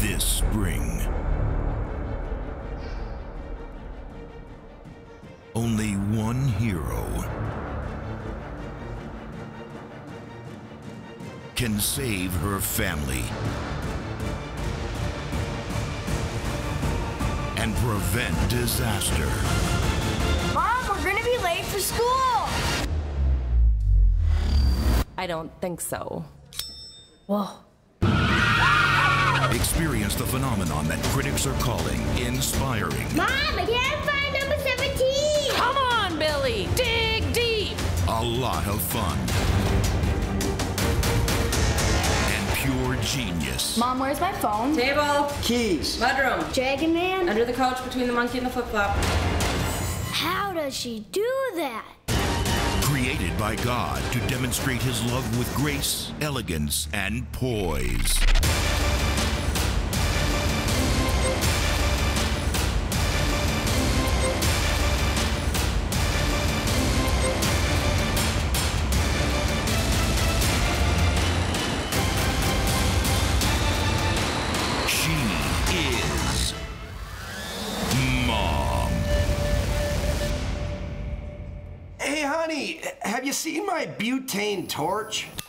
this spring. Only one hero can save her family and prevent disaster. Mom, we're gonna be late for school! I don't think so. Whoa. Experience the phenomenon that critics are calling inspiring. Mom, I can't find number 17! Come on, Billy! Dig deep! A lot of fun. And pure genius. Mom, where's my phone? Table. Keys. Mudroom. Dragon Man. Under the couch between the monkey and the flip-flop. How does she do that? Created by God to demonstrate his love with grace, elegance, and poise. butane torch?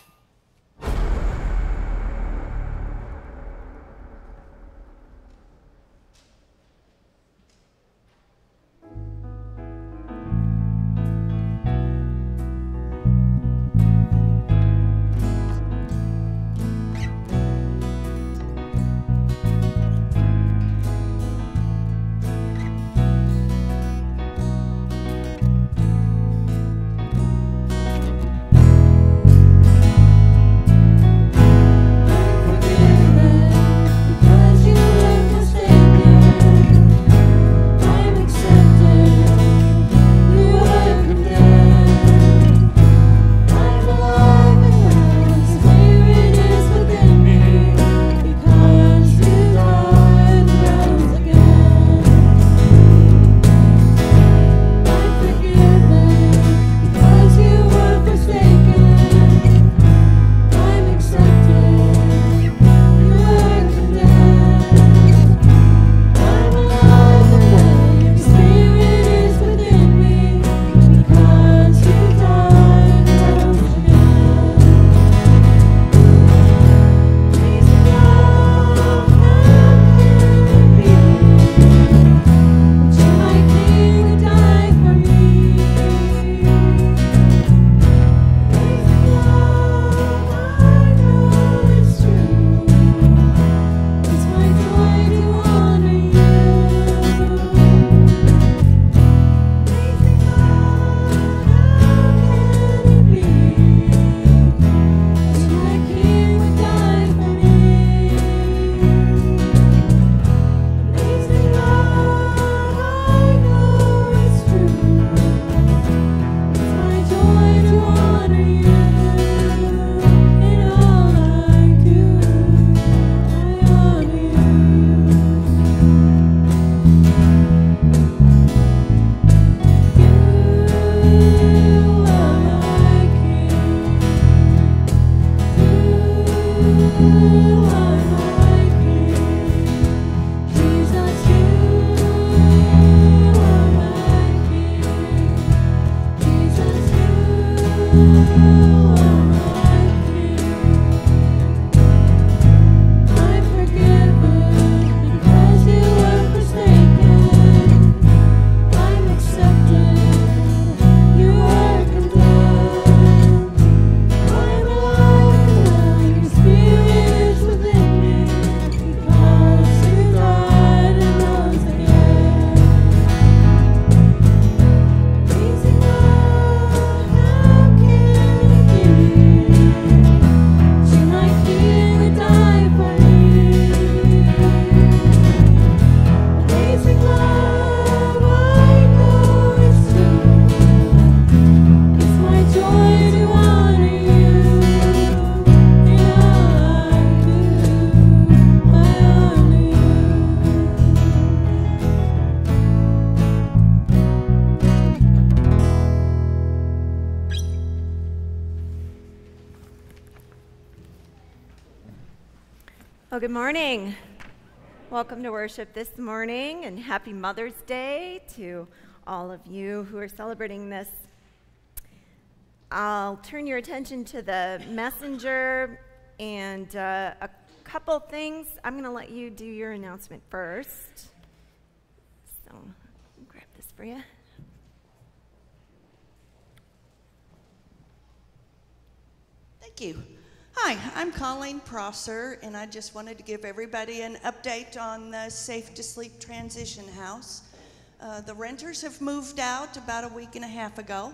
good morning. Welcome to worship this morning and happy Mother's Day to all of you who are celebrating this. I'll turn your attention to the messenger and uh, a couple things. I'm going to let you do your announcement first. So, grab this for you. Thank you. Hi, I'm Colleen Prosser, and I just wanted to give everybody an update on the Safe to Sleep Transition House. Uh, the renters have moved out about a week and a half ago,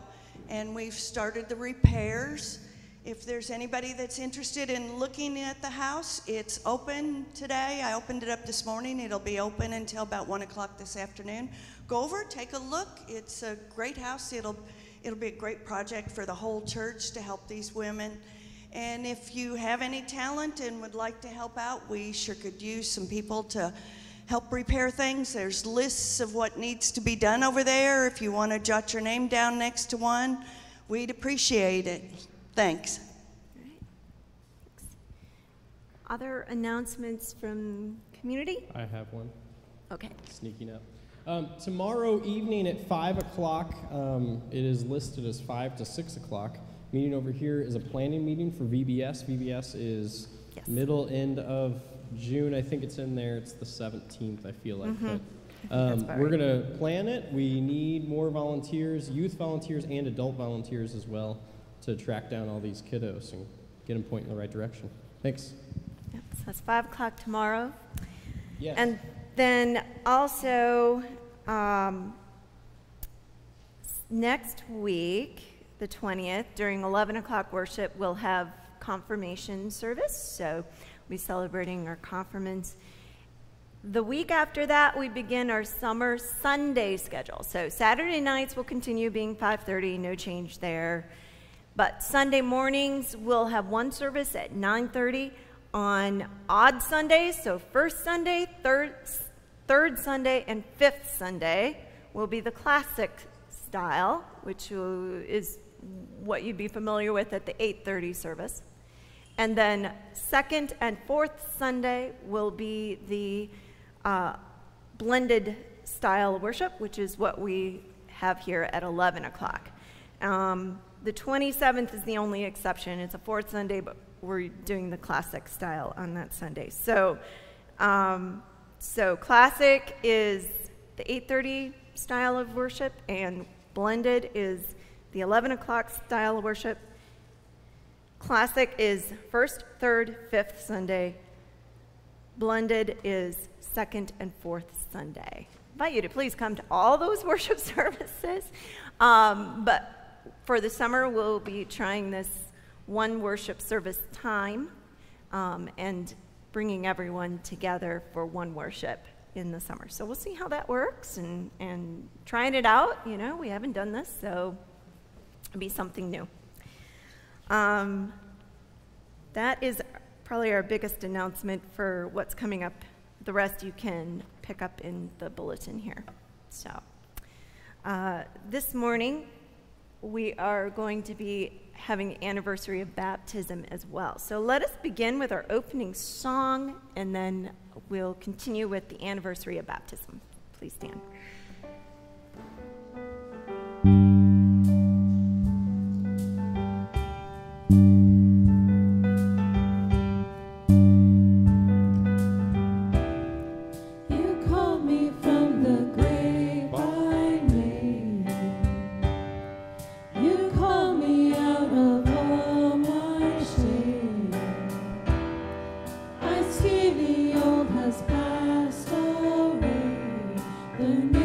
and we've started the repairs. If there's anybody that's interested in looking at the house, it's open today. I opened it up this morning. It'll be open until about 1 o'clock this afternoon. Go over, take a look. It's a great house. It'll, it'll be a great project for the whole church to help these women. And if you have any talent and would like to help out, we sure could use some people to help repair things. There's lists of what needs to be done over there. If you want to jot your name down next to one, we'd appreciate it. Thanks. Other announcements from community? I have one Okay. sneaking up. Um, tomorrow evening at 5 o'clock, um, it is listed as 5 to 6 o'clock. Meeting over here is a planning meeting for VBS. VBS is Yes. middle end of June. I think it's in there. It's the 17th, I feel like. But I think that's um, we're right. going to plan it. We need more volunteers, youth volunteers, and adult volunteers as well to track down all these kiddos and get them pointing in the right direction. Thanks. Yep, so that's 5 o'clock tomorrow. Yes. And then also, um, next week, the 20th, during 11 o'clock worship, we'll have confirmation service. So we'll be celebrating our confirmants. The week after that, we begin our summer Sunday schedule. So Saturday nights will continue being 5:30, no change there. But Sunday mornings, we'll have one service at 9:30 on odd Sundays. So first Sunday, third, third Sunday, and fifth Sunday will be the classic style, which is what you'd be familiar with at the 8:30 service. And then second and fourth Sunday will be the uh, blended style worship, which is what we have here at 11 o'clock. Um, the 27th is the only exception. It's a fourth Sunday, but we're doing the classic style on that Sunday. So, um, so classic is the 8:30 style of worship, and blended is the 11 o'clock style worship. Classic is first, third, fifth Sunday. Blended is second and fourth Sunday. I invite you to please come to all those worship services. Um, but for the summer, we'll be trying this one worship service time um, and bringing everyone together for one worship in the summer. So we'll see how that works and, and trying it out. You know, we haven't done this, so be something new. Um, that is probably our biggest announcement for what's coming up. The rest you can pick up in the bulletin here. So, uh, this morning we are going to be having anniversary of baptism as well. So let us begin with our opening song, and then we'll continue with the anniversary of baptism. Please stand. Away.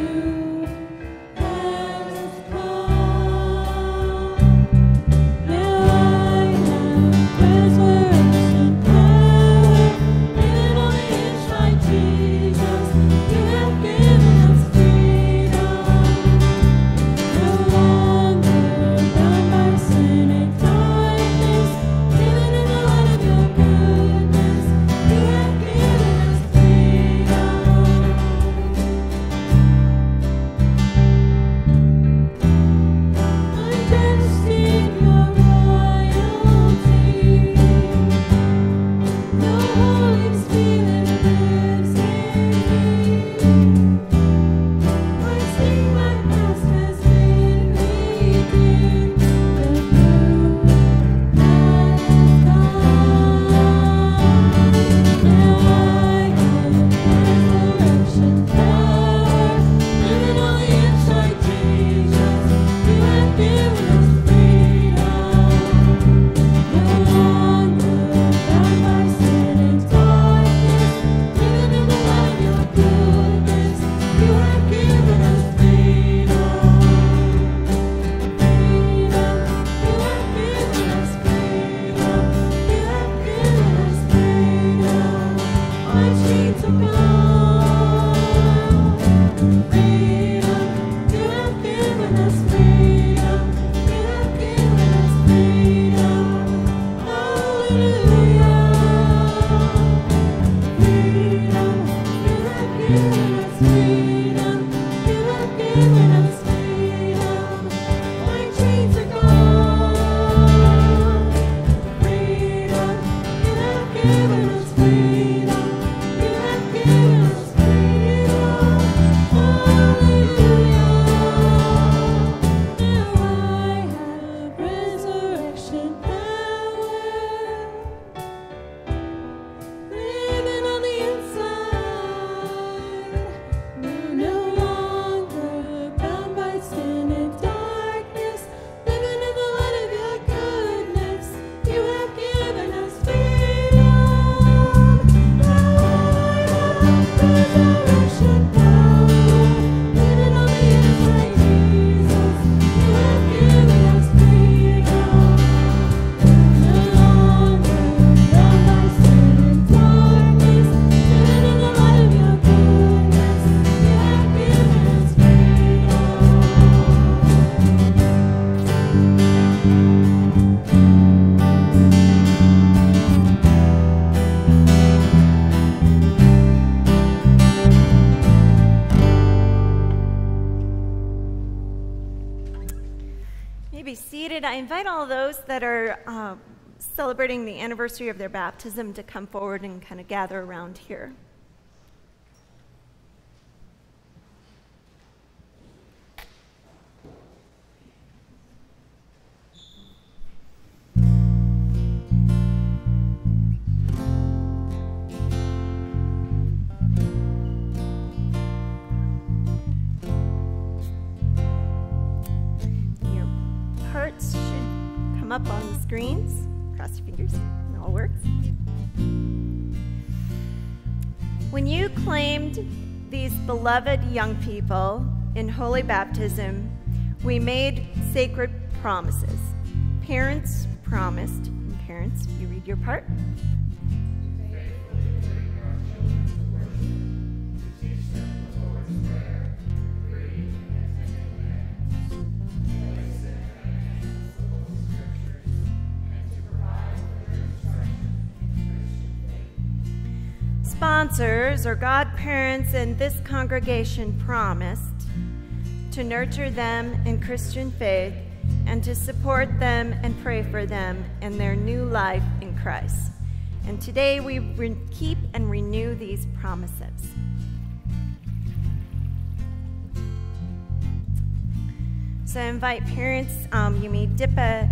Those that are uh, celebrating the anniversary of their baptism to come forward and kind of gather around here. Up on the screens. Cross your fingers, it all works. When you claimed these beloved young people in holy baptism, we made sacred promises. Parents promised, and parents, you read your part. Sponsors or godparents in this congregation promised to nurture them in Christian faith and to support them and pray for them in their new life in Christ. And today we keep and renew these promises. So I invite parents, um, you may dip a,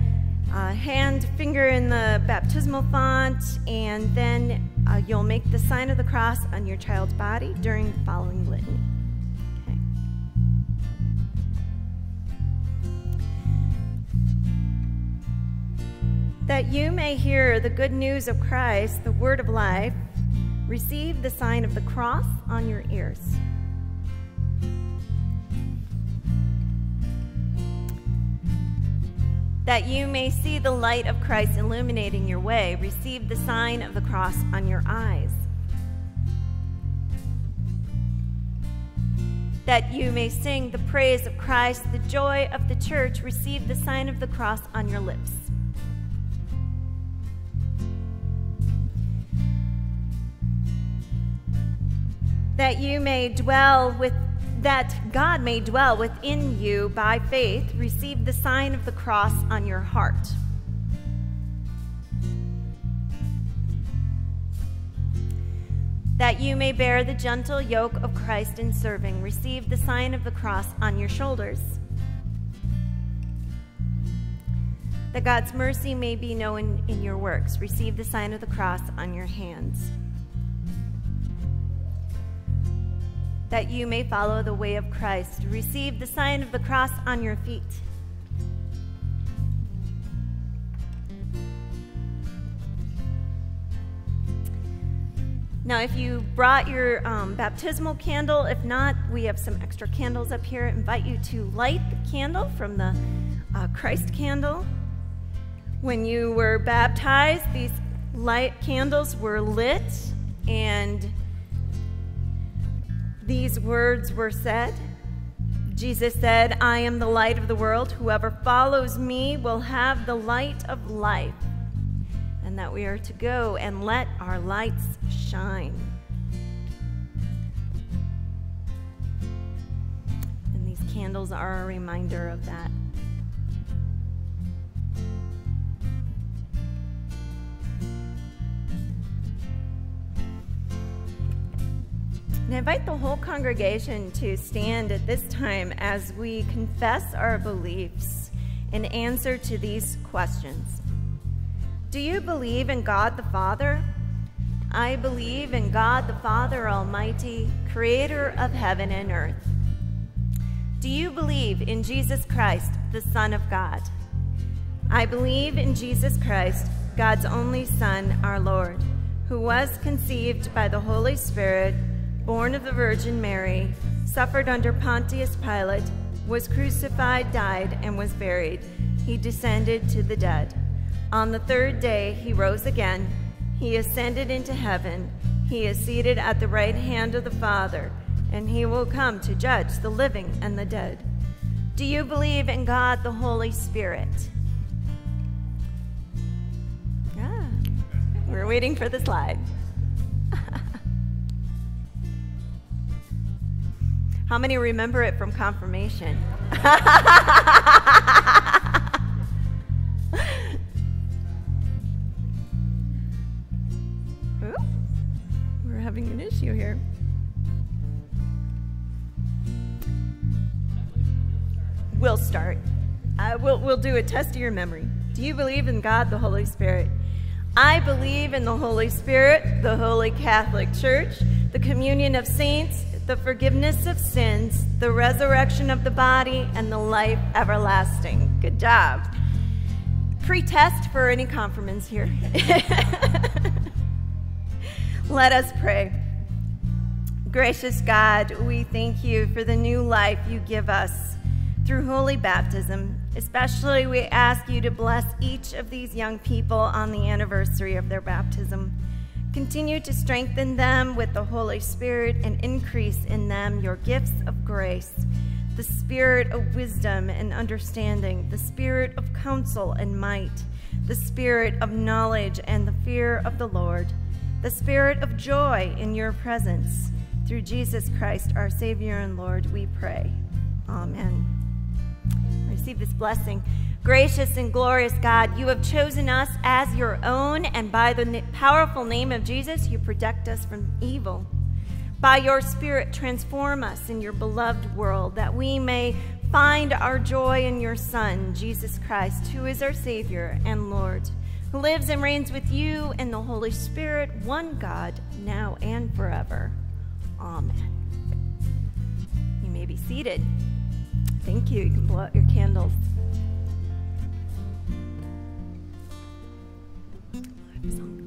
a hand finger in the baptismal font, and then uh, you'll make the sign of the cross on your child's body during the following litany. That you may hear the good news of Christ, the word of life, receive the sign of the cross on your ears. That you may see the light of Christ illuminating your way. Receive the sign of the cross on your eyes. That you may sing the praise of Christ, the joy of the church. Receive the sign of the cross on your lips. That you may dwell with that God may dwell within you by faith, receive the sign of the cross on your heart. That you may bear the gentle yoke of Christ in serving, receive the sign of the cross on your shoulders. That God's mercy may be known in your works, receive the sign of the cross on your hands. That you may follow the way of Christ. Receive the sign of the cross on your feet. Now, if you brought your um, baptismal candle, if not, we have some extra candles up here. I invite you to light the candle from the uh, Christ candle. When you were baptized, these light candles were lit and these words were said, Jesus said, I am the light of the world. Whoever follows me will have the light of life. And that we are to go and let our lights shine. And these candles are a reminder of that. And I invite the whole congregation to stand at this time as we confess our beliefs in answer to these questions. Do you believe in God the Father? I believe in God the Father Almighty, creator of heaven and earth. Do you believe in Jesus Christ, the Son of God? I believe in Jesus Christ, God's only Son, our Lord, who was conceived by the Holy Spirit born of the Virgin Mary, suffered under Pontius Pilate, was crucified, died, and was buried. He descended to the dead. On the third day, he rose again. He ascended into heaven. He is seated at the right hand of the Father, and he will come to judge the living and the dead. Do you believe in God the Holy Spirit? Ah, we're waiting for the slide. How many remember it from confirmation? Ooh, we're having an issue here. We'll start. Uh, we'll, we'll do a test of your memory. Do you believe in God the Holy Spirit? I believe in the Holy Spirit, the Holy Catholic Church, the communion of saints, the forgiveness of sins, the resurrection of the body, and the life everlasting. Good job. Pre test for any confirmants here. Let us pray. Gracious God, we thank you for the new life you give us through holy baptism. Especially, we ask you to bless each of these young people on the anniversary of their baptism. Continue to strengthen them with the Holy Spirit and increase in them your gifts of grace, the spirit of wisdom and understanding, the spirit of counsel and might, the spirit of knowledge and the fear of the Lord, the spirit of joy in your presence. Through Jesus Christ, our Savior and Lord, we pray. Amen. Receive this blessing. Gracious and glorious God, you have chosen us as your own, and by the powerful name of Jesus, you protect us from evil. By your Spirit, transform us in your beloved world, that we may find our joy in your Son, Jesus Christ, who is our Savior and Lord, who lives and reigns with you and the Holy Spirit, one God, now and forever. Amen. You may be seated. Thank you. You can blow out your candles. song.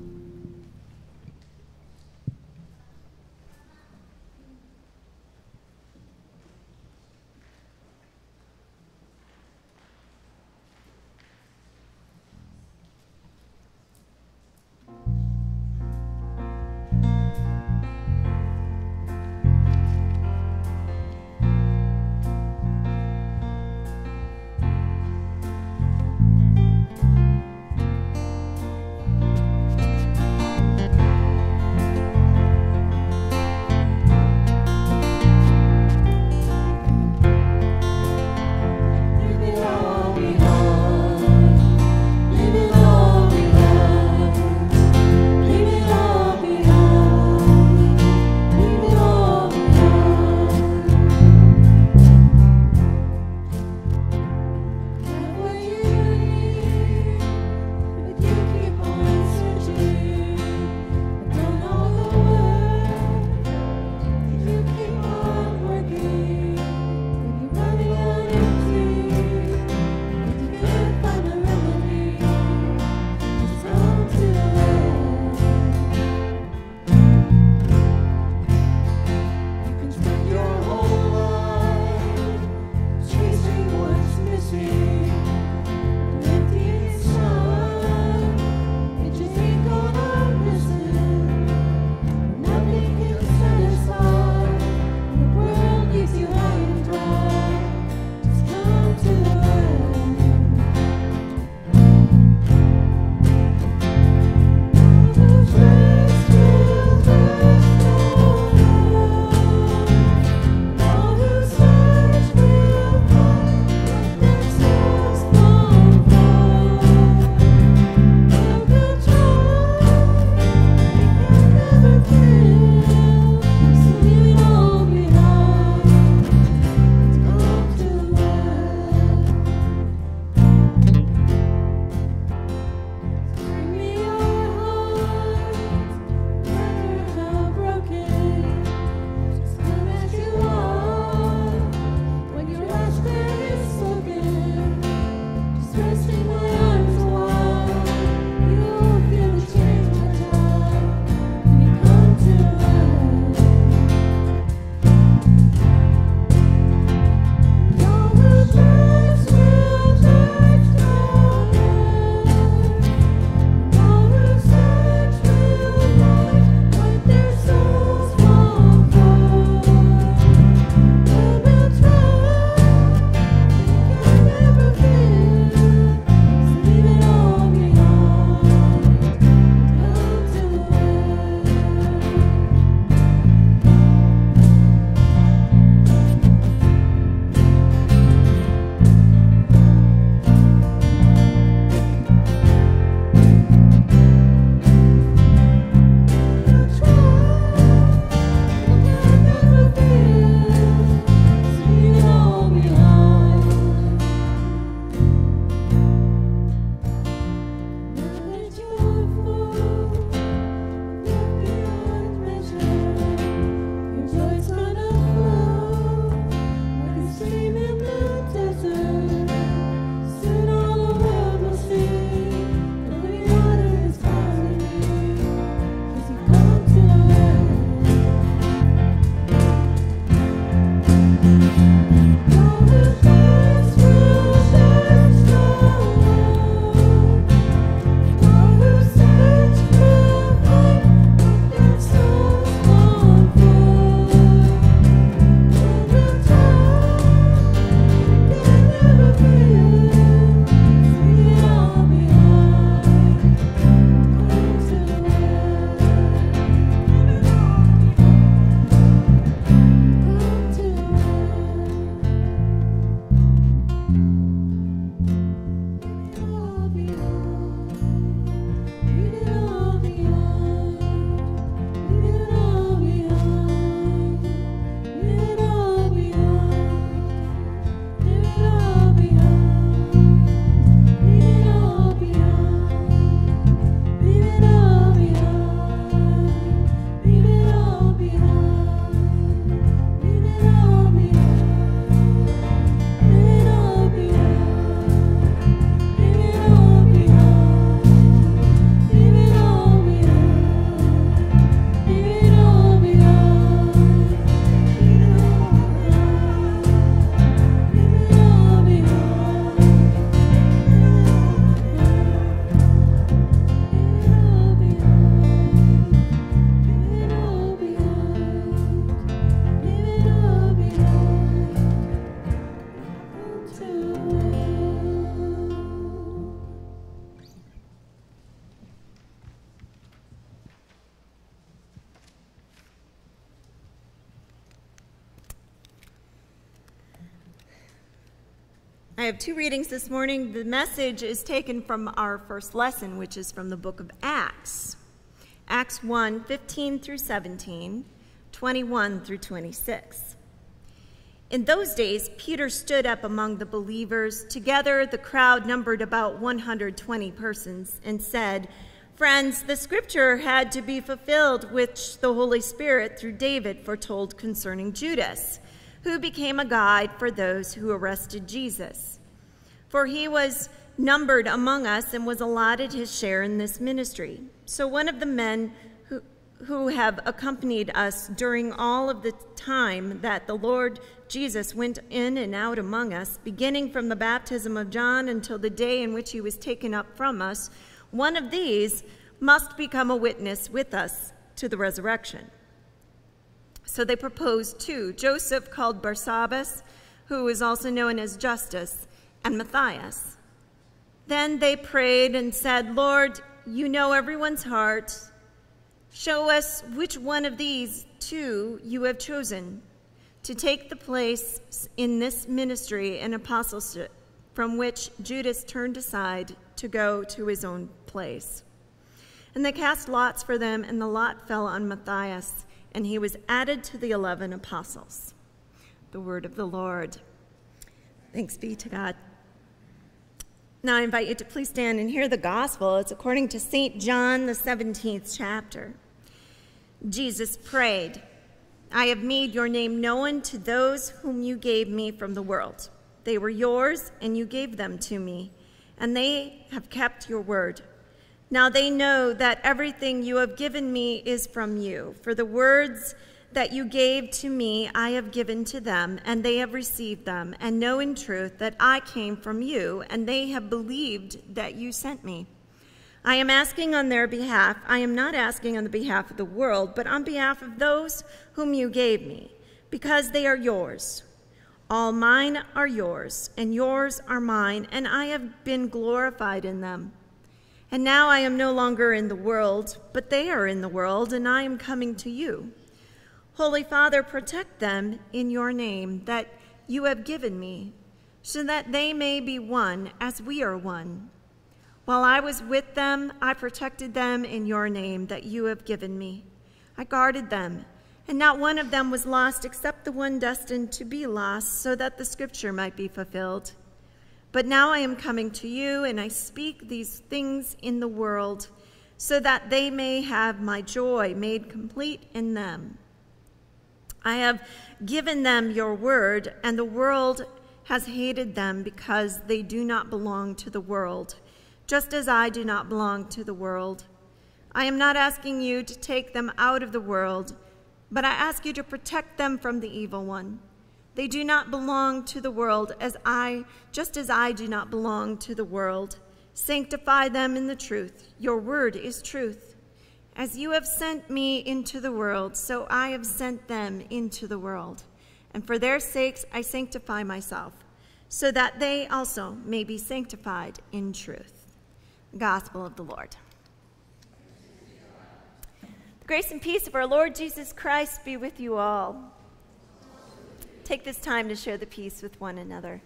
I have two readings this morning. The message is taken from our first lesson, which is from the book of Acts. Acts 1 15 through 17, 21 through 26. In those days, Peter stood up among the believers. Together, the crowd numbered about 120 persons and said, Friends, the scripture had to be fulfilled, which the Holy Spirit, through David, foretold concerning Judas, who became a guide for those who arrested Jesus. For he was numbered among us and was allotted his share in this ministry. So one of the men who, who have accompanied us during all of the time that the Lord Jesus went in and out among us, beginning from the baptism of John until the day in which he was taken up from us, one of these must become a witness with us to the resurrection. So they proposed two Joseph, called Barsabbas, who is also known as Justus, and Matthias. Then they prayed and said, Lord, you know everyone's heart. Show us which one of these two you have chosen to take the place in this ministry and apostleship from which Judas turned aside to go to his own place. And they cast lots for them, and the lot fell on Matthias, and he was added to the eleven apostles. The word of the Lord. Thanks be to God. Now I invite you to please stand and hear the gospel. It's according to St. John, the 17th chapter. Jesus prayed, I have made your name known to those whom you gave me from the world. They were yours, and you gave them to me, and they have kept your word. Now they know that everything you have given me is from you, for the words that you gave to me I have given to them, and they have received them, and know in truth that I came from you, and they have believed that you sent me. I am asking on their behalf. I am not asking on the behalf of the world, but on behalf of those whom you gave me, because they are yours. All mine are yours, and yours are mine, and I have been glorified in them. And now I am no longer in the world, but they are in the world, and I am coming to you. Holy Father, protect them in your name that you have given me, so that they may be one as we are one. While I was with them, I protected them in your name that you have given me. I guarded them, and not one of them was lost except the one destined to be lost, so that the scripture might be fulfilled. But now I am coming to you, and I speak these things in the world, so that they may have my joy made complete in them. I have given them your word, and the world has hated them because they do not belong to the world, just as I do not belong to the world. I am not asking you to take them out of the world, but I ask you to protect them from the evil one. They do not belong to the world as I just as I do not belong to the world. Sanctify them in the truth. Your word is truth. As you have sent me into the world, so I have sent them into the world. And for their sakes I sanctify myself, so that they also may be sanctified in truth. Gospel of the Lord. The grace and peace of our Lord Jesus Christ be with you all. Take this time to share the peace with one another.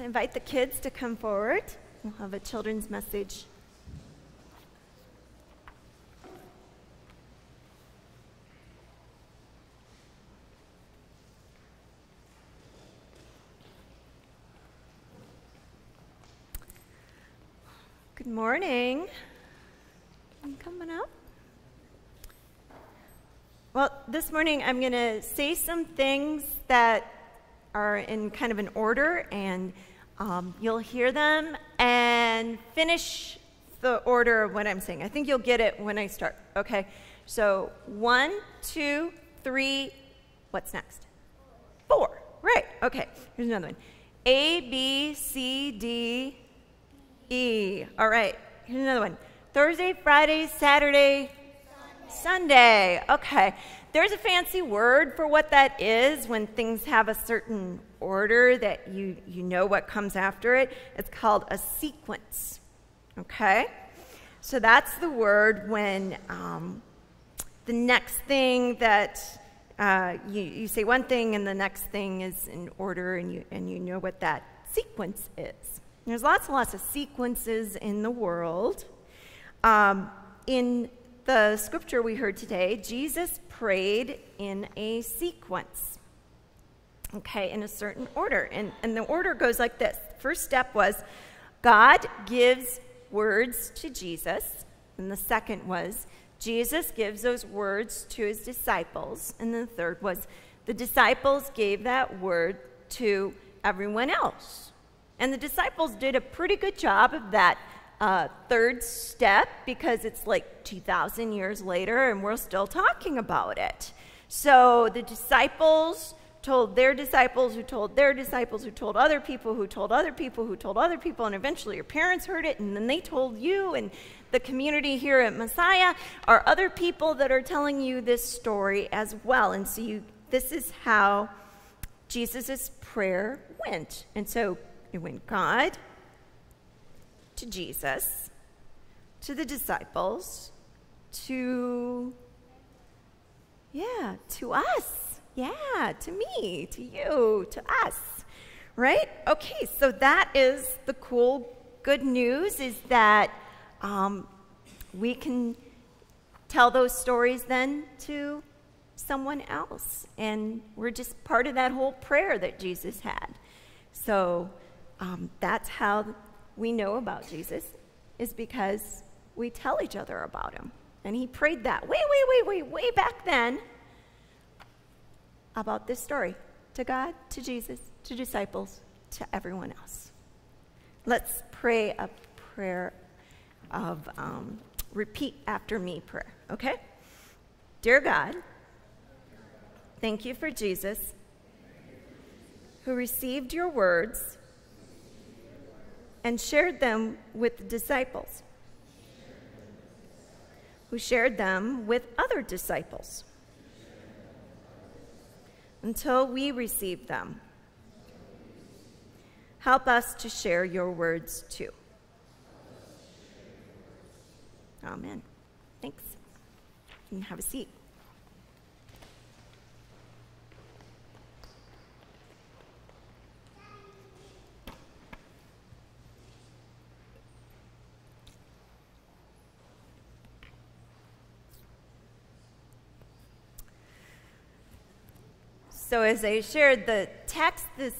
I invite the kids to come forward. We'll have a children's message. Good morning. You coming up? Well, this morning I'm going to say some things that are in kind of an order, and um, you'll hear them and finish the order of what I'm saying. I think you'll get it when I start. Okay? So, one, two, three, what's next? Four. Right. Okay. Here's another one. A, B, C, D, E. All right. Here's another one. Thursday, Friday, Saturday, Sunday. Okay. There's a fancy word for what that is when things have a certain order that you, you know what comes after it. It's called a sequence. Okay? So that's the word when um, the next thing that uh, you, you say one thing and the next thing is in order and you, and you know what that sequence is. There's lots and lots of sequences in the world. Um, in the scripture we heard today, Jesus prayed in a sequence, okay, in a certain order. And, and the order goes like this First step was God gives words to Jesus, and the second was Jesus gives those words to his disciples, and the third was the disciples gave that word to everyone else. And the disciples did a pretty good job of that uh, third step because it's like 2,000 years later and we're still talking about it. So the disciples told their disciples, who told their disciples, who told other people, who told other people, who told other people, and eventually your parents heard it, and then they told you, and the community here at Messiah are other people that are telling you this story as well. And so you, this is how Jesus' prayer went. And so it went God, to Jesus, to the disciples, to, yeah, to us. Yeah, to me, to you, to us. Right? Okay, so that is the cool, good news is that um, we can tell those stories then to someone else. And we're just part of that whole prayer that Jesus had. So um, that's how we know about Jesus, is because we tell each other about him. And he prayed that way, way, way, way, way back then about this story to God, to Jesus, to disciples, to everyone else. Let's pray a prayer of um, repeat after me prayer, okay? Dear God, thank you for Jesus who received your words and shared them with the disciples, who shared them with other disciples until we receive them. Help us to share your words too. Amen. Thanks. You have a seat. So, as I shared, the text this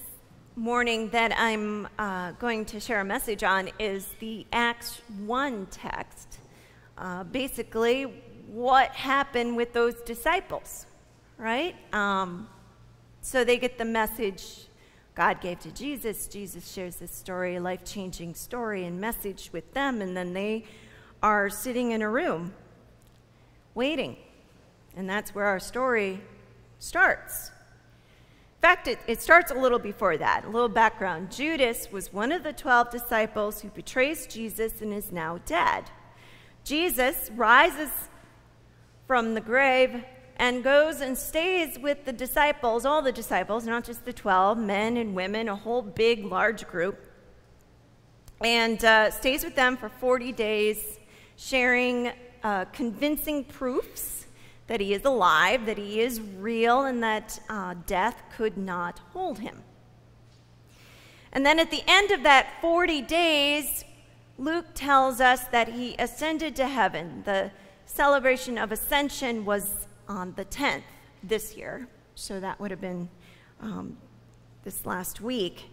morning that I'm uh, going to share a message on is the Acts 1 text. Uh, basically, what happened with those disciples, right? Um, so they get the message God gave to Jesus. Jesus shares this story, a life changing story and message with them, and then they are sitting in a room waiting. And that's where our story starts. In fact, it, it, starts a little before that. A little background. Judas was one of the 12 disciples who betrays Jesus and is now dead. Jesus rises from the grave and goes and stays with the disciples, all the disciples, not just the 12, men and women, a whole big, large group, and uh, stays with them for 40 days, sharing uh, convincing proofs that he is alive, that he is real, and that uh, death could not hold him. And then at the end of that 40 days, Luke tells us that he ascended to heaven. The celebration of ascension was on the 10th this year, so that would have been um, this last week.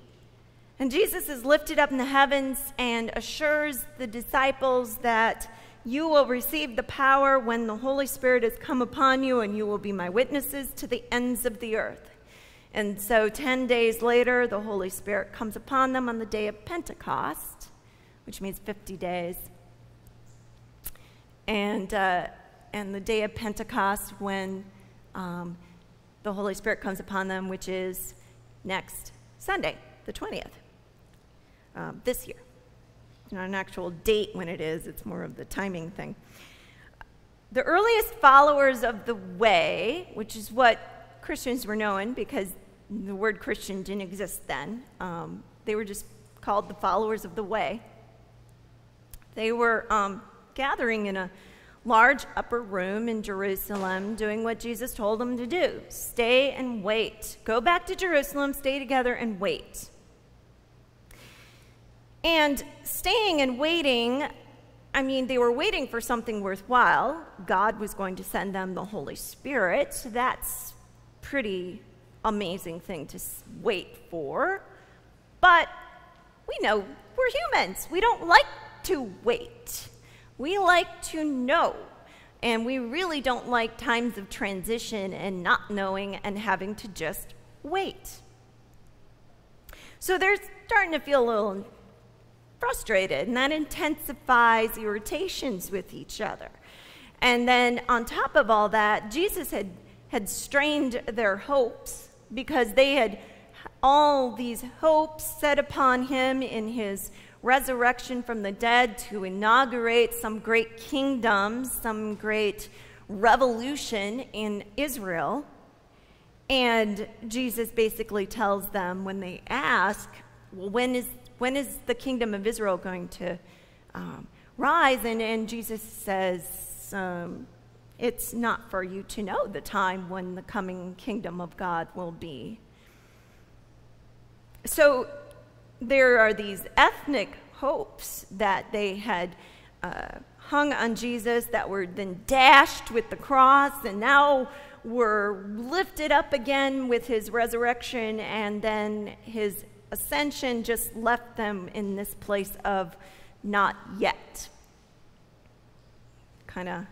And Jesus is lifted up in the heavens and assures the disciples that you will receive the power when the Holy Spirit has come upon you, and you will be my witnesses to the ends of the earth. And so, 10 days later, the Holy Spirit comes upon them on the day of Pentecost, which means 50 days. And, uh, and the day of Pentecost, when um, the Holy Spirit comes upon them, which is next Sunday, the 20th, um, this year. Not an actual date when it is, it's more of the timing thing. The earliest followers of the way, which is what Christians were known because the word Christian didn't exist then, um, they were just called the followers of the way. They were um, gathering in a large upper room in Jerusalem doing what Jesus told them to do stay and wait. Go back to Jerusalem, stay together, and wait. And staying and waiting, I mean, they were waiting for something worthwhile. God was going to send them the Holy Spirit. That's pretty amazing thing to wait for. But we know we're humans. We don't like to wait. We like to know. And we really don't like times of transition and not knowing and having to just wait. So they're starting to feel a little frustrated, and that intensifies irritations with each other. And then on top of all that, Jesus had, had strained their hopes because they had all these hopes set upon him in his resurrection from the dead to inaugurate some great kingdom, some great revolution in Israel. And Jesus basically tells them when they ask, well, when is, when is the kingdom of Israel going to um, rise? And, and Jesus says, um, it's not for you to know the time when the coming kingdom of God will be. So there are these ethnic hopes that they had uh, hung on Jesus that were then dashed with the cross and now were lifted up again with his resurrection and then his ascension just left them in this place of not yet. Kind of,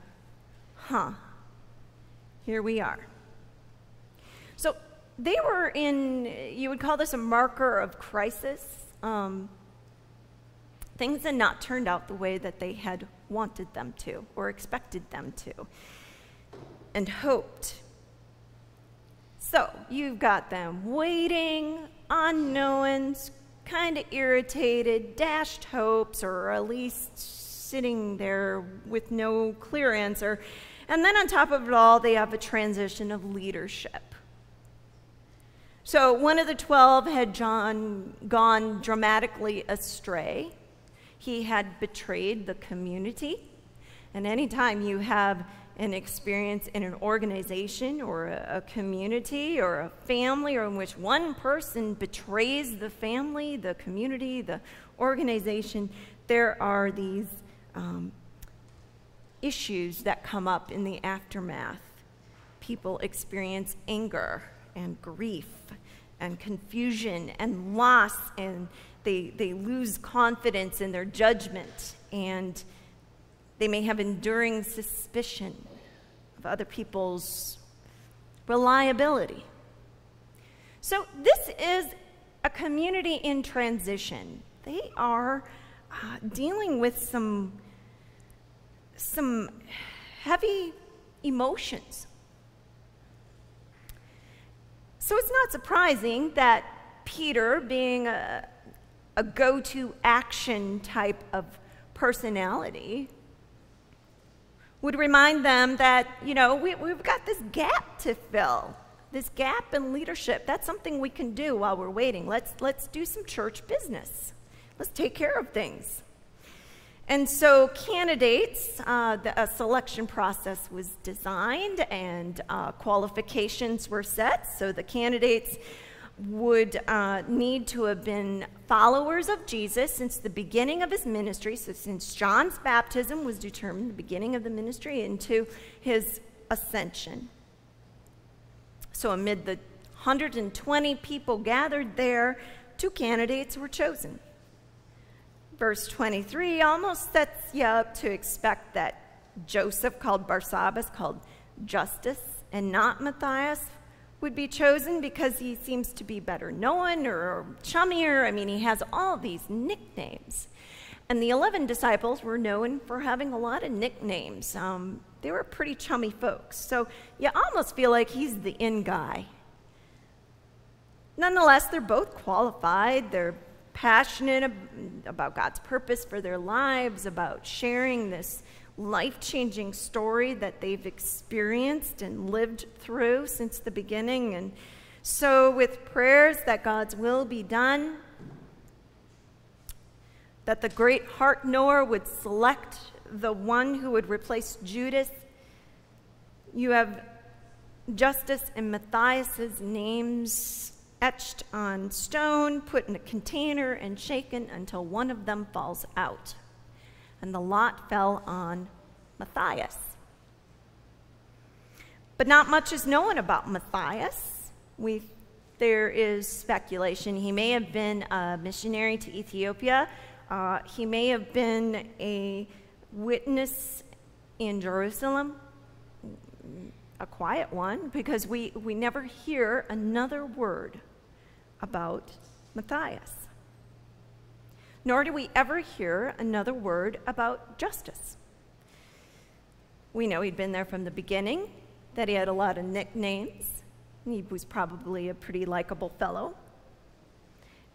huh, here we are. So they were in, you would call this a marker of crisis. Um, things had not turned out the way that they had wanted them to or expected them to and hoped. So you've got them waiting, unknowns, kind of irritated, dashed hopes, or at least sitting there with no clear answer. And then on top of it all, they have a transition of leadership. So one of the 12 had John gone dramatically astray. He had betrayed the community. And anytime you have an experience in an organization or a, a, community or a family or in which one person betrays the family, the community, the organization, there are these um, issues that come up in the aftermath. People experience anger and grief and confusion and loss and they, they lose confidence in their judgment and they may have enduring suspicion of other people's reliability. So, this is a community in transition. They are uh, dealing with some, some heavy emotions. So, it's not surprising that Peter, being a, a go to action type of personality, would remind them that, you know, we, we've got this gap to fill, this gap in leadership. That's something we can do while we're waiting. Let's, let's do some church business. Let's take care of things. And so, candidates, uh, the, a selection process was designed and uh, qualifications were set. So, the candidates would uh, need to have been followers of Jesus since the beginning of his ministry. So, since John's baptism was determined the beginning of the ministry into his ascension. So, amid the 120 people gathered there, two candidates were chosen. Verse 23 almost sets you up to expect that Joseph, called Barsabbas, called Justus, and not Matthias, would be chosen because he seems to be better known or chummier. I mean, he has all these nicknames. And the 11 disciples were known for having a lot of nicknames. Um, they were pretty chummy folks. So you almost feel like he's the in guy. Nonetheless, they're both qualified. They're passionate ab- about God's purpose for their lives, about sharing this life changing story that they've experienced and lived through since the beginning. And so, with prayers that God's will be done, that the great heart knower would select the one who would replace Judas, you have Justus and Matthias's names etched on stone, put in a container, and shaken until one of them falls out. And the lot fell on Matthias. But not much is known about Matthias. We, there is speculation. He may have been a missionary to Ethiopia. Uh, he may have been a witness in Jerusalem a quiet one because we, we never hear another word about Matthias. Nor do we ever hear another word about Justus. We know he'd been there from the beginning, that he had a lot of nicknames. He was probably a pretty likable fellow.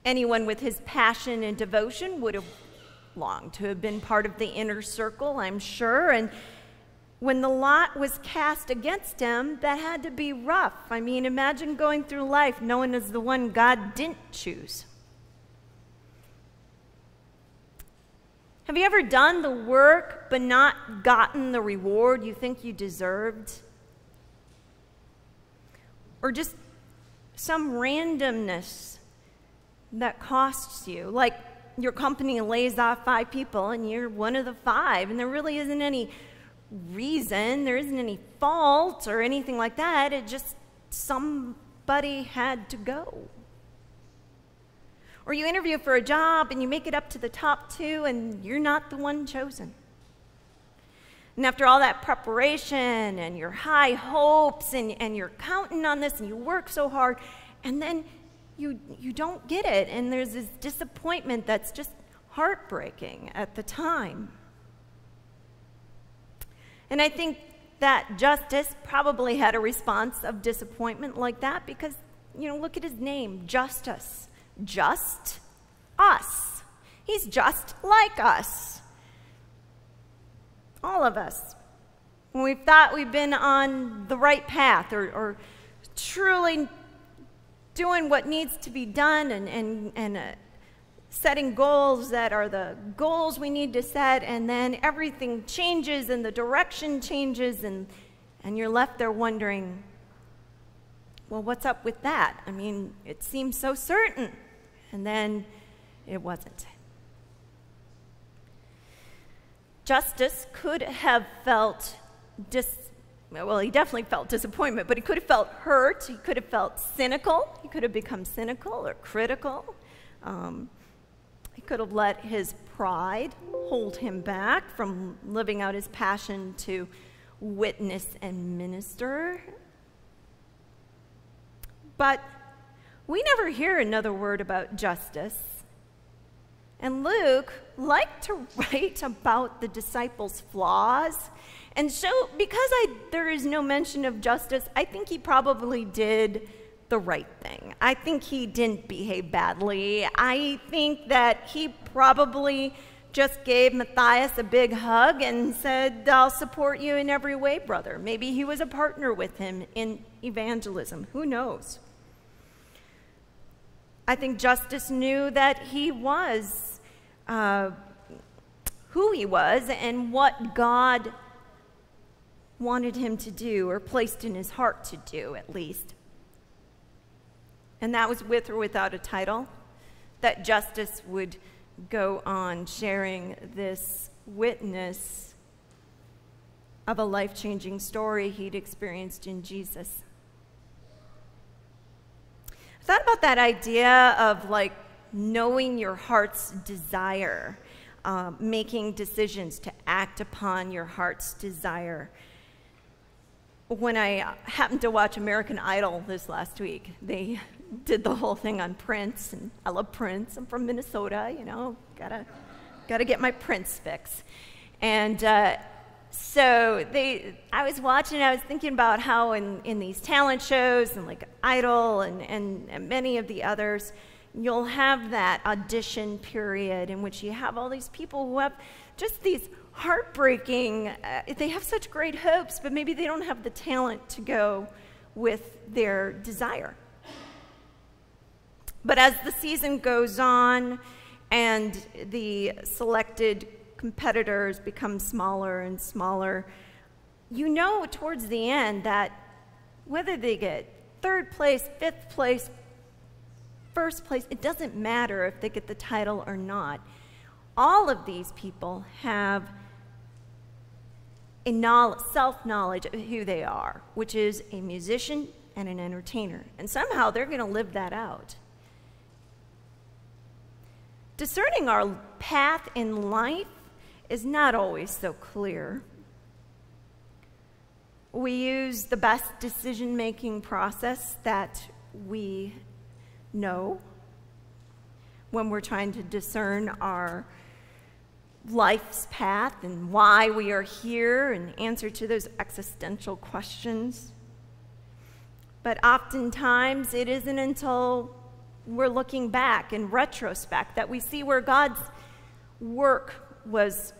Anyone with his passion and devotion would have longed to have been part of the inner circle, I'm sure, and when the lot was cast against him, that had to be rough. I mean, imagine going through life knowing as the one God didn't choose. Have you ever done the work but not gotten the reward you think you deserved? Or just some randomness that costs you, like your company lays off five people and you're one of the five, and there really isn't any reason, there isn't any fault or anything like that. It just somebody had to go. Or you interview for a job and you make it up to the top two and you're not the one chosen. And after all that preparation and your high hopes and, and you're counting on this and you work so hard, and then you, you don't get it, and there's this disappointment that's just heartbreaking at the time. And I think that Justus probably had a response of disappointment like that because, you know, look at his name, Justus. Just us. He's just like us. All of us. When we've thought we've been on the right path or, or truly doing what needs to be done and, and, and uh, setting goals that are the goals we need to set, and then everything changes and the direction changes, and, and you're left there wondering, well, what's up with that? I mean, it seems so certain, and then it wasn't. Justus could have felt dis well, he definitely felt disappointment, but he could have felt hurt. He could have felt cynical. He could have become cynical or critical. Um, he could have let his pride hold him back from living out his passion to witness and minister. But we never hear another word about Justus. And Luke liked to write about the disciples' flaws. And so, because I, there is no mention of Justus, I think he probably did the right thing. I think he didn't behave badly. I think that he probably just gave Matthias a big hug and said, I'll support you in every way, brother. Maybe he was a partner with him in evangelism. Who knows? I think Justus knew that he was uh, who he was and what God wanted him to do, or placed in his heart to do, at least and that was with or without a title, that Justus would go on sharing this witness of a life changing story he'd experienced in Jesus. Thought about that idea of like knowing your heart's desire, uh, making decisions to act upon your heart's desire when I happened to watch American Idol this last week, they did the whole thing on Prince, and I love Prince. I'm from Minnesota, you know, gotta got to get my Prince fix. And uh, so they, I was watching, I was thinking about how in, in these talent shows and like Idol and, and, and many of the others, you'll have that audition period in which you have all these people who have just these heartbreaking, uh, they have such great hopes, but maybe they don't have the talent to go with their desire. But as the season goes on and the selected competitors become smaller and smaller, you know towards the end that whether they get third place, fifth place, first place, it doesn't matter if they get the title or not. All of these people have a self knowledge of who they are, which is a musician and an entertainer. And somehow they're going to live that out. Discerning our path in life is not always so clear. We use the best decision making process that we know when we're trying to discern our life's path and why we are here and answer to those existential questions. But oftentimes, it isn't until we're looking back in retrospect that we see where God's work was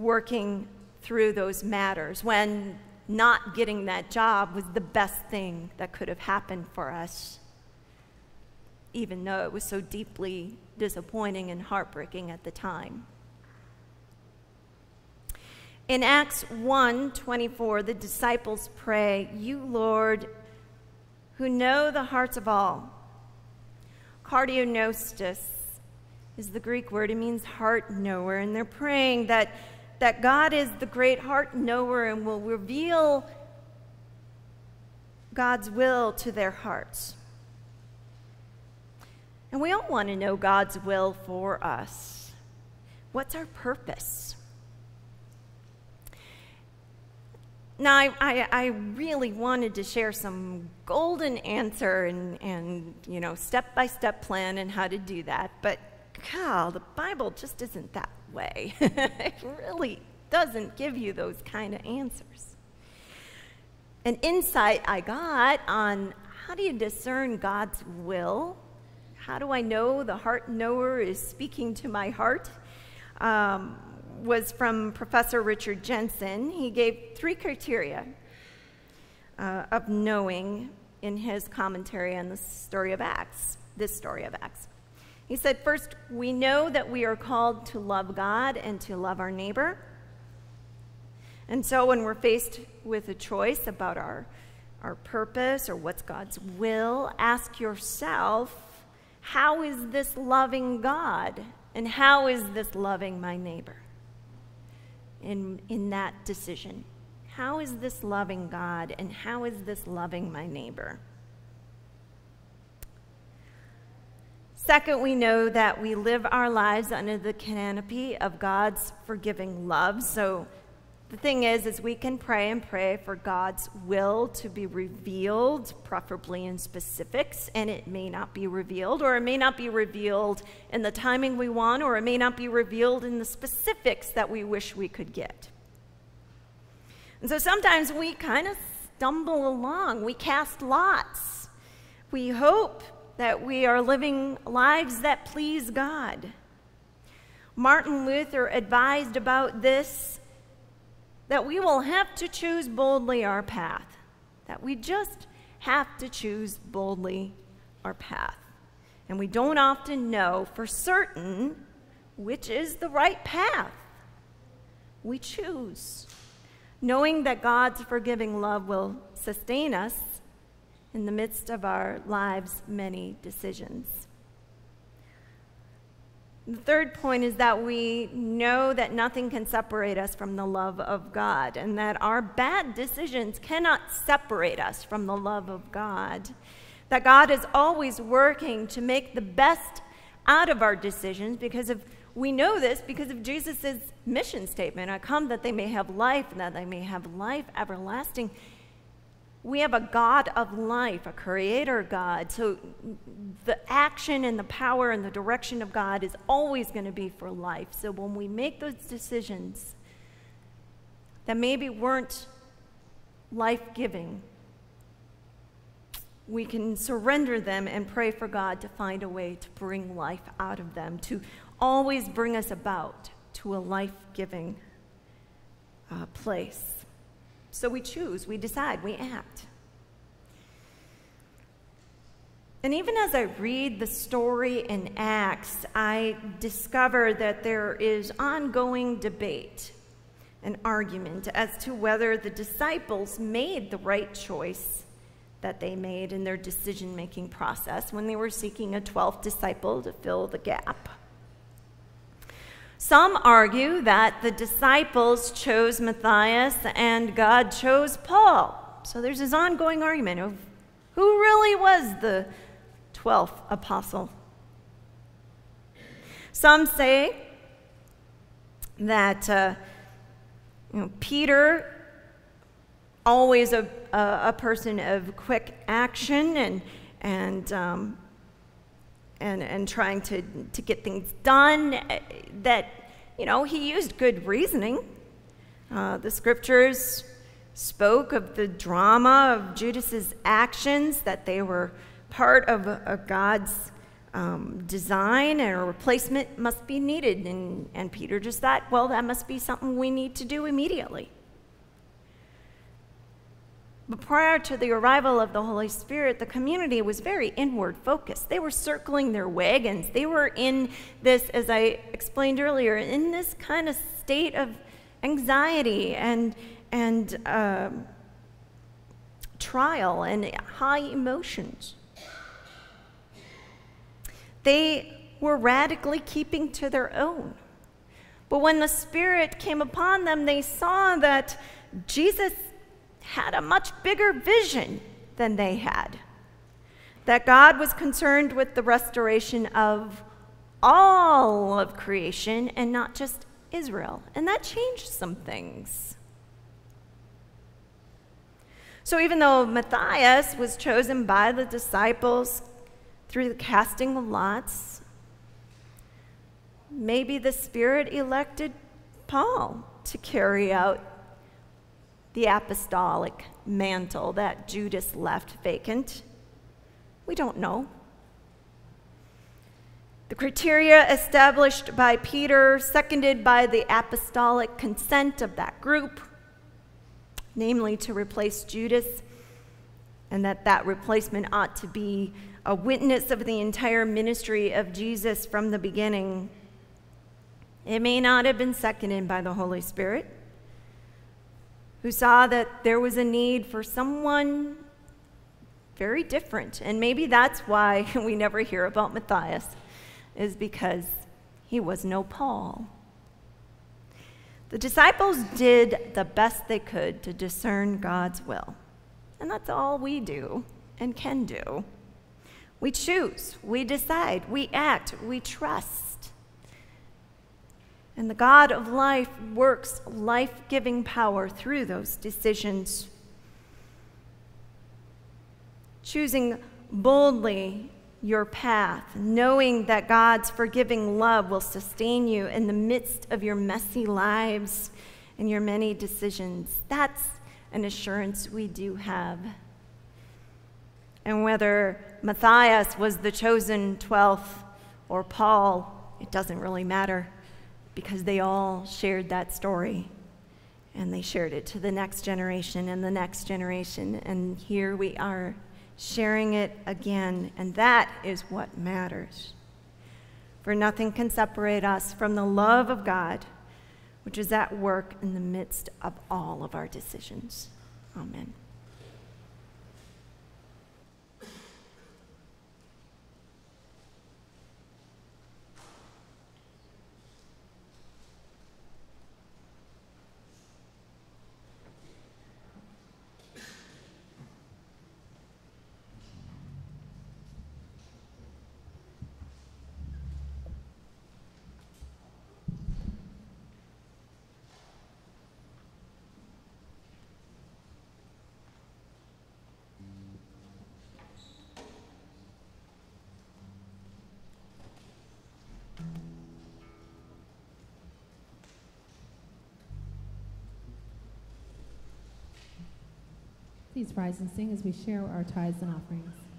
working through those matters, when not getting that job was the best thing that could have happened for us, even though it was so deeply disappointing and heartbreaking at the time. In Acts 1 24, the disciples pray, You, Lord, who know the hearts of all. Cardiognostos is the Greek word, it means heart knower. And they're praying that, that God is the great heart knower and will reveal God's will to their hearts. And we all want to know God's will for us. What's our purpose? Now, I, I, I, really wanted to share some golden answer and, and you know, step-by-step plan and how to do that, but God, the Bible just isn't that way. it really doesn't give you those kind of answers. An insight I got on how do you discern God's will? How do I know the heart knower is speaking to my heart? Um, was from Professor Richard Jensen. He gave three criteria uh, of knowing in his commentary on the story of Acts, this story of Acts. He said, first, we know that we are called to love God and to love our neighbor. And so when we're faced with a choice about our, our purpose or what's God's will, ask yourself, how is this loving God? And how is this loving my neighbor? in, in that decision. How is this loving God and how is this loving my neighbor? Second, we know that we live our lives under the canopy of God's forgiving love. So the thing is, is we can pray and pray for God's will to be revealed, preferably in specifics, and it may not be revealed, or it may not be revealed in the timing we want, or it may not be revealed in the specifics that we wish we could get. And so sometimes we kind of stumble along. We cast lots. We hope that we are living lives that please God. Martin Luther advised about this that we will have to choose boldly our path, that we just have to choose boldly our path. And we don't often know for certain which is the right path. We choose, knowing that God's forgiving love will sustain us in the midst of our lives' many decisions. The third point is that we know that nothing can separate us from the love of God, and that our bad decisions cannot separate us from the love of God. That God is always working to make the best out of our decisions because of we know this because of Jesus' mission statement I come that they may have life and that they may have life everlasting. We have a God of life, a creator God. So the action and the power and the direction of God is always going to be for life. So when we make those decisions that maybe weren't life giving, we can surrender them and pray for God to find a way to bring life out of them, to always bring us about to a life giving uh, place. So we choose, we decide, we act. And even as I read the story in Acts, I discover that there is ongoing debate and argument as to whether the disciples made the right choice that they made in their decision making process when they were seeking a 12th disciple to fill the gap. Some argue that the disciples chose Matthias and God chose Paul. So there's this ongoing argument of who really was the 12th apostle. Some say that uh, you know, Peter, always a, a, person of quick action and, and, um, and, and trying to, to get things done, that, you know, he used good reasoning. Uh, the scriptures spoke of the drama of Judas's actions, that they were part of a, a God's um, design and a replacement must be needed. And, and Peter just thought, well, that must be something we need to do immediately. But prior to the arrival of the Holy Spirit, the community was very inward focused. They were circling their wagons. They were in this, as I explained earlier, in this kind of state of anxiety and, and uh, trial and high emotions. They were radically keeping to their own. But when the Spirit came upon them, they saw that Jesus had a much bigger vision than they had. That God was concerned with the restoration of all of creation and not just Israel. And that changed some things. So even though Matthias was chosen by the disciples, through the casting of lots. Maybe the Spirit elected Paul to carry out the apostolic mantle that Judas left vacant. We don't know. The criteria established by Peter, seconded by the apostolic consent of that group, namely to replace Judas, and that that replacement ought to be a witness of the entire ministry of Jesus from the beginning. It may not have been seconded by the Holy Spirit, who saw that there was a need for someone very different. And maybe that's why we never hear about Matthias, is because he was no Paul. The disciples did the best they could to discern God's will. And that's all we do and can do. We choose, we decide, we act, we trust. And the God of life works life giving power through those decisions. Choosing boldly your path, knowing that God's forgiving love will sustain you in the midst of your messy lives and your many decisions. That's an assurance we do have. And whether Matthias was the chosen 12th or Paul, it doesn't really matter because they all shared that story and they shared it to the next generation and the next generation. And here we are sharing it again. And that is what matters. For nothing can separate us from the love of God, which is at work in the midst of all of our decisions. Amen. Please rise and sing as we share our tithes and offerings.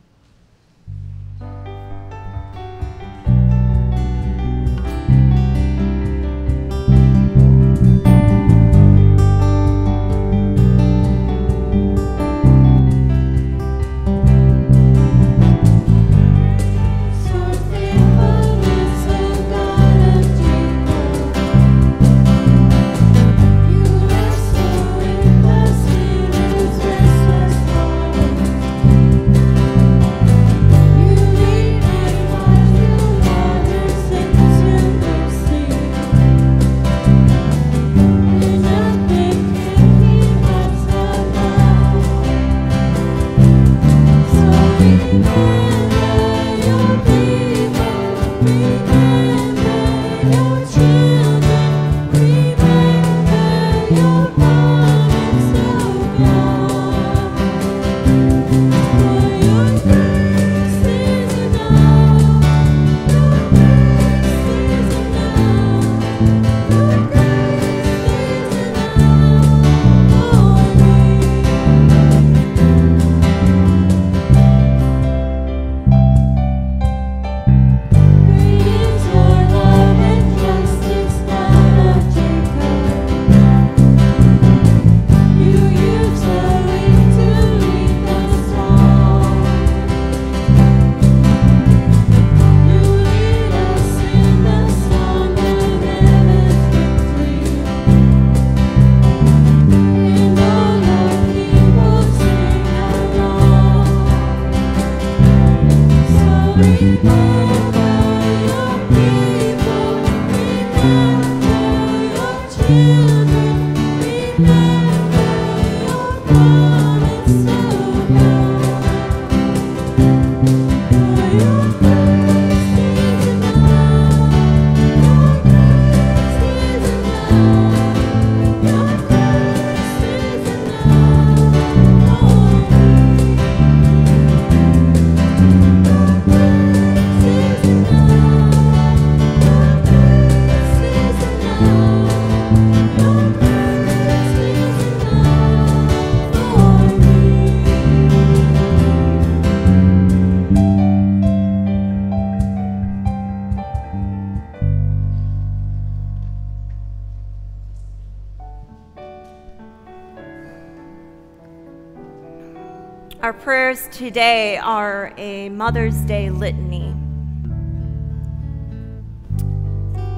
Today are a Mother's Day litany.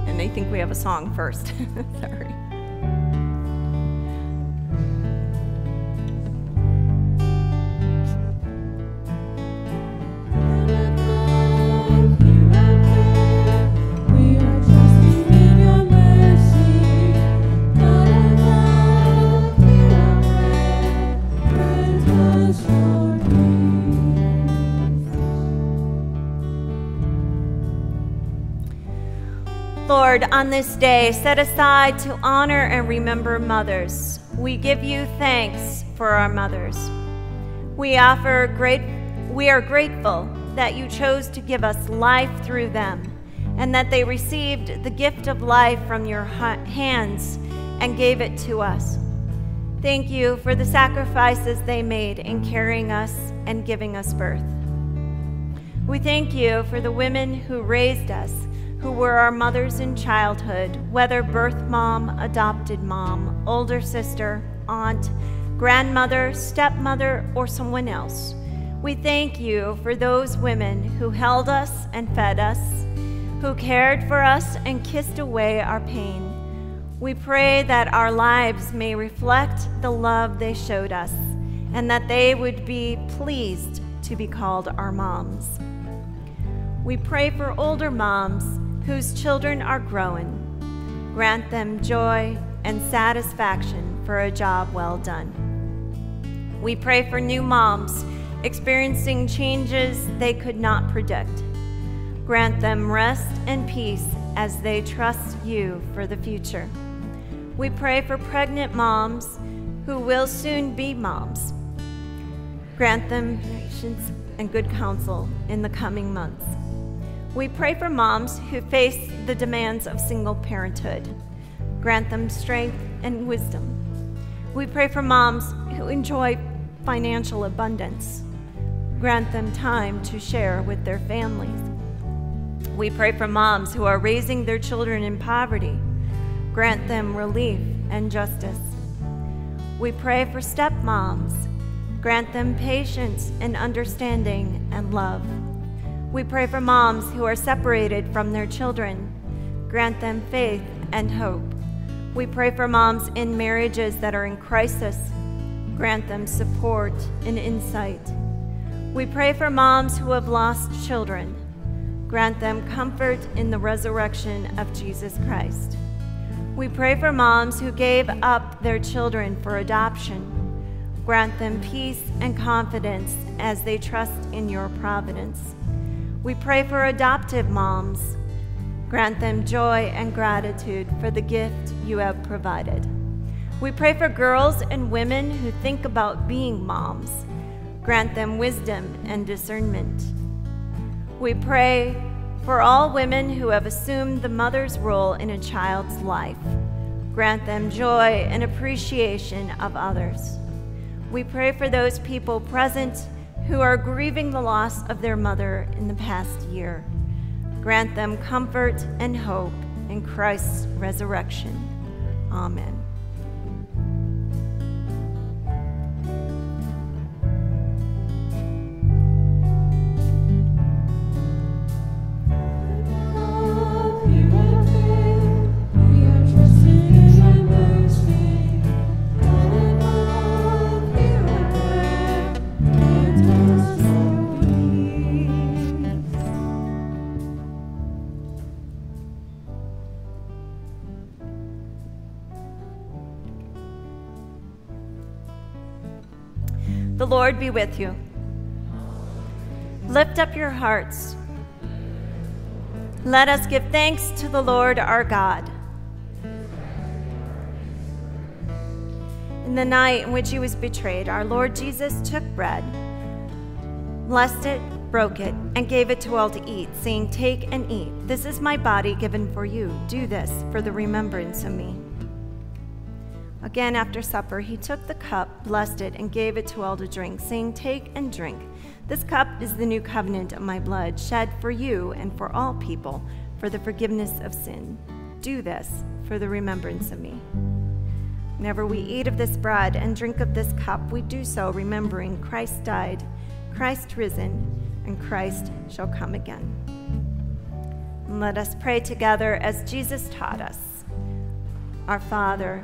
And I think we have a song first. Lord, on this day set aside to honor and remember mothers, we give you thanks for our mothers. We offer great we are grateful that you chose to give us life through them and that they received the gift of life from your hands and gave it to us. Thank you for the sacrifices they made in carrying us and giving us birth. We thank you for the women who raised us, who were our mothers in childhood, whether birth mom, adopted mom, older sister, aunt, grandmother, stepmother, or someone else. We thank you for those women who held us and fed us, who cared for us and kissed away our pain. We pray that our lives may reflect the love they showed us and that they would be pleased to be called our moms. We pray for older moms whose children are growing. Grant them joy and satisfaction for a job well done. We pray for new moms experiencing changes they could not predict. Grant them rest and peace as they trust you for the future. We pray for pregnant moms who will soon be moms. Grant them patience and good counsel in the coming months. We pray for moms who face the demands of single parenthood. Grant them strength and wisdom. We pray for moms who enjoy financial abundance. Grant them time to share with their families. We pray for moms who are raising their children in poverty. Grant them relief and justice. We pray for stepmoms. Grant them patience and understanding and love. We pray for moms who are separated from their children. Grant them faith and hope. We pray for moms in marriages that are in crisis. Grant them support and insight. We pray for moms who have lost children. Grant them comfort in the resurrection of Jesus Christ. We pray for moms who gave up their children for adoption. Grant them peace and confidence as they trust in your providence. We pray for adoptive moms. Grant them joy and gratitude for the gift you have provided. We pray for girls and women who think about being moms. Grant them wisdom and discernment. We pray for all women who have assumed the mother's role in a child's life. Grant them joy and appreciation of others. We pray for those people present who are grieving the loss of their mother in the past year. Grant them comfort and hope in Christ's resurrection. Amen. Be with you. Lift up your hearts. Let us give thanks to the Lord our God. In the night in which he was betrayed, our Lord Jesus took bread, blessed it, broke it, and gave it to all to eat, saying, Take and eat. This is my body given for you. Do this for the remembrance of me. Again, after supper, he took the cup, blessed it, and gave it to all to drink, saying, Take and drink. This cup is the new covenant of my blood, shed for you and for all people for the forgiveness of sin. Do this for the remembrance of me. Whenever we eat of this bread and drink of this cup, we do so remembering Christ died, Christ risen, and Christ shall come again. Let us pray together as Jesus taught us. Our Father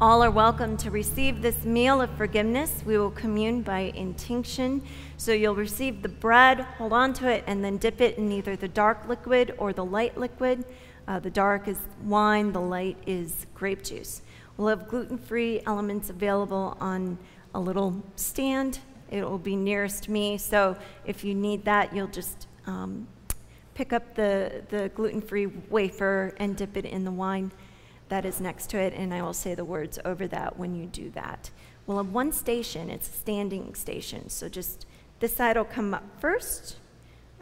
All are welcome to receive this meal of forgiveness. We will commune by intinction. So you'll receive the bread, hold on to it, and then dip it in either the dark liquid or the light liquid. Uh, the dark is wine, the light is grape juice. We'll have gluten free elements available on a little stand. It will be nearest me. So if you need that, you'll just um, pick up the, the gluten free wafer and dip it in the wine that is next to it, and I will say the words over that when you do that. We'll have one station, it's a standing station, so just this side will come up first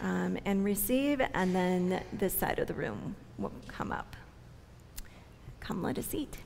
um, and receive, and then this side of the room will come up. Come, let us eat.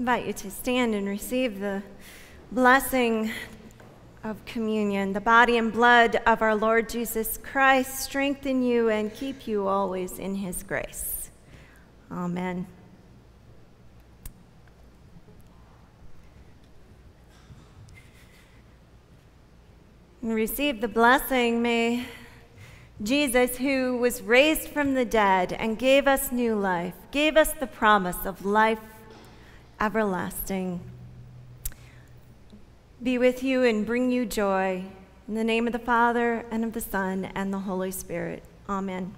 Invite you to stand and receive the blessing of communion. The body and blood of our Lord Jesus Christ strengthen you and keep you always in his grace. Amen. And receive the blessing. May Jesus, who was raised from the dead and gave us new life, gave us the promise of life everlasting, be with you and bring you joy. In the name of the Father, and of the Son, and the Holy Spirit. Amen.